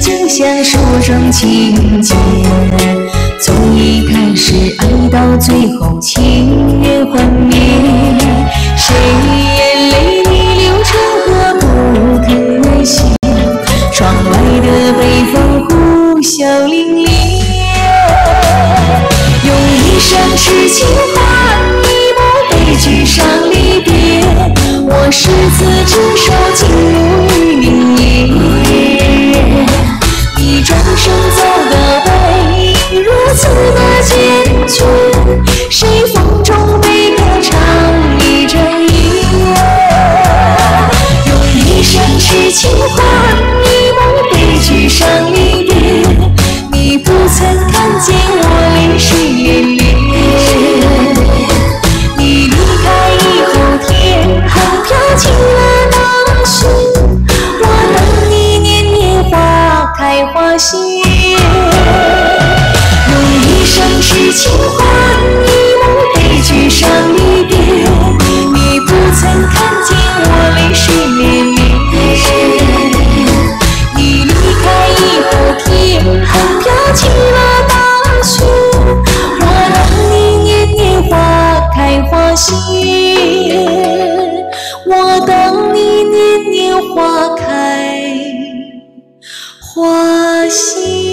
就像书中情节，从一开始爱到最后情缘幻灭，谁眼泪逆流成河不肯兑现？窗外的北风呼啸凛冽，用一生痴情换一幕悲剧伤离别，我誓死执痴情换一幕悲剧伤离别，你不曾看见我泪水涟涟。你离开以后，天空飘起了大雪，我等你年年花开花谢。用一生痴情换我等你年年花开花谢。